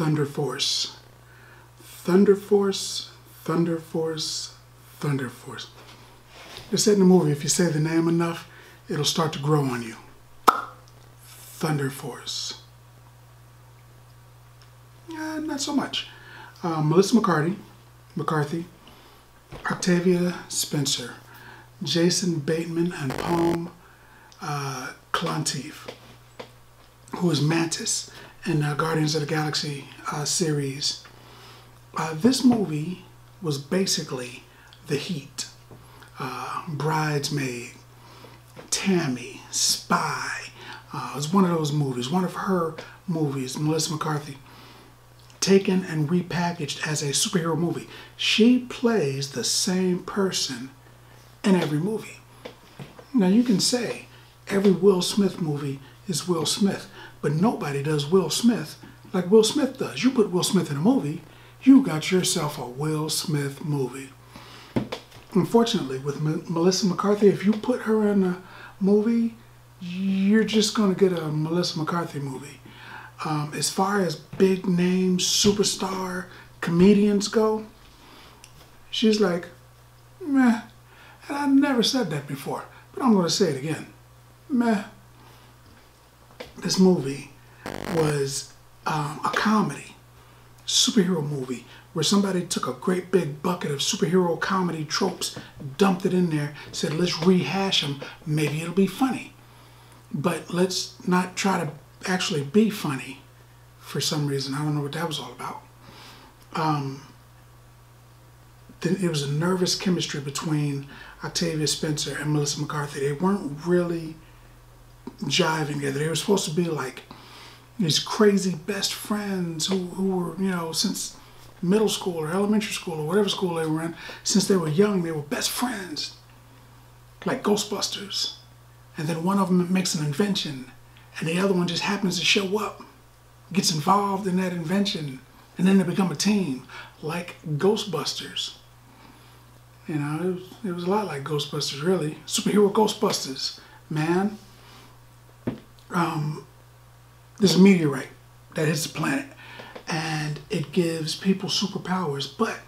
Thunder Force. Thunder Force, Thunder Force, Thunder Force. They said in the movie, if you say the name enough, it'll start to grow on you. Thunder Force. Eh, not so much. Uh, Melissa McCarthy, McCarthy, Octavia Spencer, Jason Bateman, and Pom uh, who is Mantis in uh, Guardians of the Galaxy uh, series. Uh, this movie was basically The Heat, uh, Bridesmaid, Tammy, Spy. Uh, it was one of those movies, one of her movies, Melissa McCarthy, taken and repackaged as a superhero movie. She plays the same person in every movie. Now you can say every Will Smith movie is Will Smith, but nobody does Will Smith like Will Smith does. You put Will Smith in a movie, you got yourself a Will Smith movie. Unfortunately, with M- Melissa McCarthy, if you put her in a movie, you're just going to get a Melissa McCarthy movie. Um, as far as big name superstar comedians go, she's like, meh. And I never said that before, but I'm going to say it again. Meh. This movie was um, a comedy, superhero movie, where somebody took a great big bucket of superhero comedy tropes, dumped it in there, said, let's rehash them, maybe it'll be funny. But let's not try to actually be funny for some reason. I don't know what that was all about. Um, then it was a nervous chemistry between Octavia Spencer and Melissa McCarthy. They weren't really jiving together. They were supposed to be like these crazy best friends who, who were, you know, since middle school or elementary school or whatever school they were in, since they were young, they were best friends, like Ghostbusters. And then one of them makes an invention, and the other one just happens to show up, gets involved in that invention, and then they become a team, like Ghostbusters. You know, it was, it was a lot like Ghostbusters, really. Superhero Ghostbusters, man. Um, meteorite that hits the planet, and it gives people superpowers, but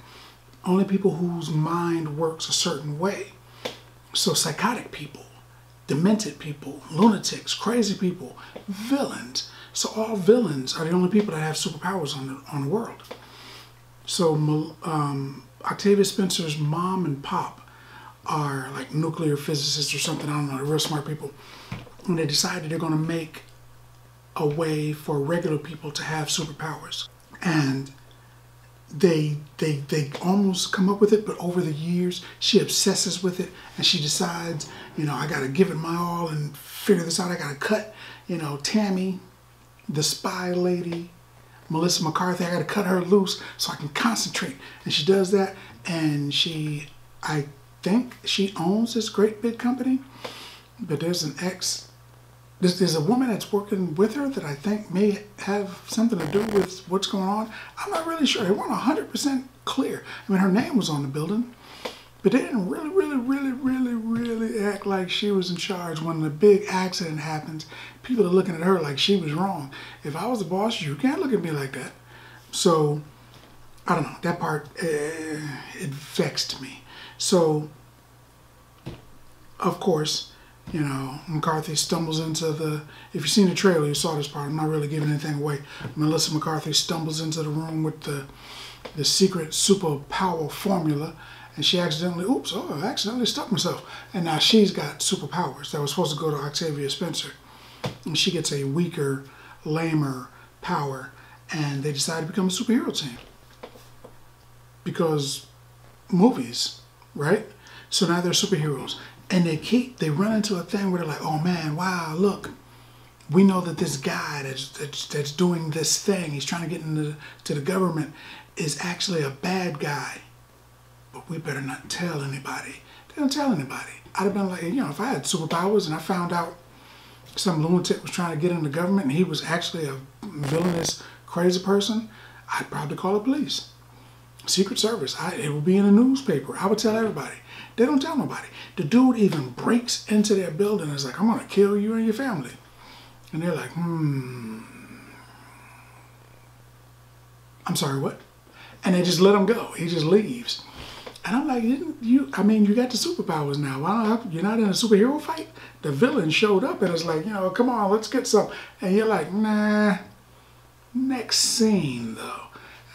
only people whose mind works a certain way. So, psychotic people, demented people, lunatics, crazy people, villains. So, all villains are the only people that have superpowers on the, on the world. So, um, Octavia Spencer's mom and pop are like nuclear physicists or something. I don't know. They're real smart people. And they decided they're going to make a way for regular people to have superpowers. And they they they almost come up with it, but over the years she obsesses with it and she decides, you know, I gotta give it my all and figure this out. I gotta cut, you know, Tammy, the spy lady, Melissa McCarthy, I gotta cut her loose so I can concentrate. And she does that and she I think she owns this great big company, but there's an ex there's, a woman that's working with her that I think may have something to do with what's going on. I'm not really sure. They weren't 100% clear. I mean, her name was on the building, but they didn't really, really, really, really, really act like she was in charge. When the big accident happens, people are looking at her like she was wrong. If I was the boss, you can't look at me like that. So, I don't know. That part, uh, it vexed me. So, of course, you know, McCarthy stumbles into the. If you've seen the trailer, you saw this part. I'm not really giving anything away. Melissa McCarthy stumbles into the room with the the secret super power formula, and she accidentally, oops, oh, I accidentally stuck myself. And now she's got superpowers that was supposed to go to Octavia Spencer, and she gets a weaker, lamer power, and they decide to become a superhero team because movies, right? So now they're superheroes and they keep they run into a thing where they're like, oh man, wow, look, we know that this guy that's that's, that's doing this thing, he's trying to get into to the government, is actually a bad guy, but we better not tell anybody. They don't tell anybody. I'd have been like, you know, if I had superpowers and I found out some lunatic was trying to get into government and he was actually a villainous, crazy person, I'd probably call the police. Secret Service. I, it would be in the newspaper. I would tell everybody. They don't tell nobody. The dude even breaks into their building and is like, I'm going to kill you and your family. And they're like, hmm. I'm sorry, what? And they just let him go. He just leaves. And I'm like, you, I mean, you got the superpowers now. Why don't you're not in a superhero fight? The villain showed up and it's like, you know, come on, let's get some. And you're like, nah. Next scene, though.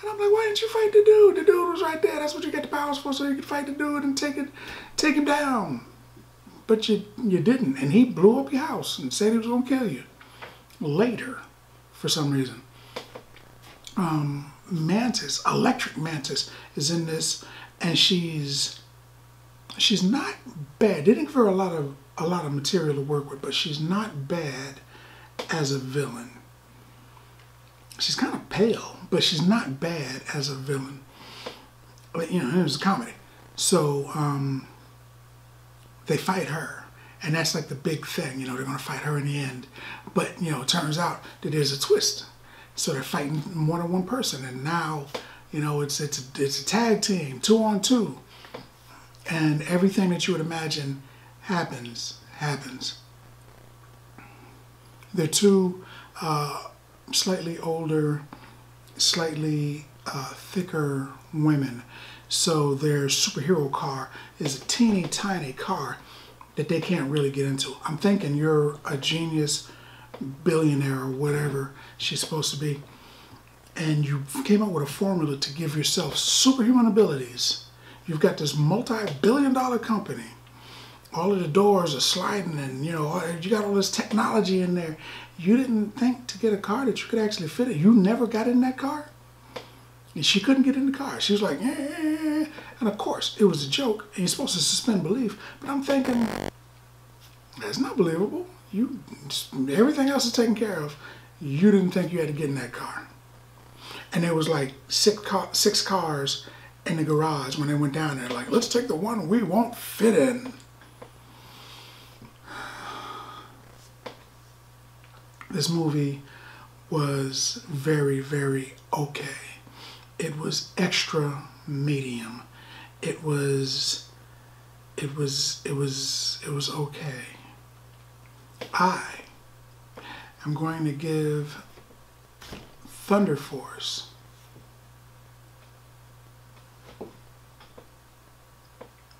And I'm like, why didn't you fight the dude? The dude was right there. That's what you get the powers for, so you could fight the dude and take it, take him down. But you, you didn't. And he blew up your house and said he was to kill you. Later, for some reason. Um, Mantis, Electric Mantis, is in this and she's she's not bad. They didn't give her a lot of a lot of material to work with, but she's not bad as a villain. She's kind of pale, but she's not bad as a villain. But you know, it was a comedy, so um, they fight her, and that's like the big thing. You know, they're gonna fight her in the end, but you know, it turns out that there's a twist. So they're fighting more than one person, and now you know, it's it's a, it's a tag team, two on two, and everything that you would imagine happens happens. They're two uh, slightly older, slightly uh, thicker women, so their superhero car is a teeny tiny car that they can't really get into. I'm thinking you're a genius billionaire or whatever she's supposed to be and you came up with a formula to give yourself superhuman abilities. You've got this multi-billion dollar company. All of the doors are sliding and you know, uh, you got all this technology in there. You didn't think to get a car that you could actually fit it. You never got in that car. And she couldn't get in the car. She was like, and of course, it was a joke. And you're supposed to suspend belief. But I'm thinking, that's not believable. You, everything else is taken care of. You didn't think you had to get in that car and there was like six, car, six cars in the garage when they went down there. Like, let's take the one we won't fit in. This movie was very, very okay. It was extra medium. It was, it was, it was, it was okay. I am going to give Thunder Force.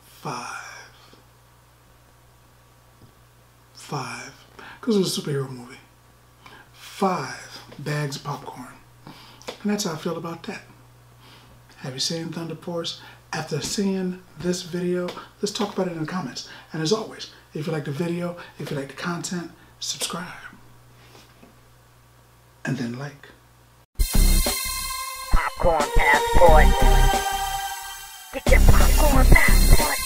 Five. Five. Because it was a superhero movie five bags of popcorn. And that's how I feel about that. Have you seen Thunder Force? After seeing this video, let's talk about it in the comments. And as always, if you like the video, if you like the content, subscribe. And then like. Popcorn Passport. Get your popcorn passport.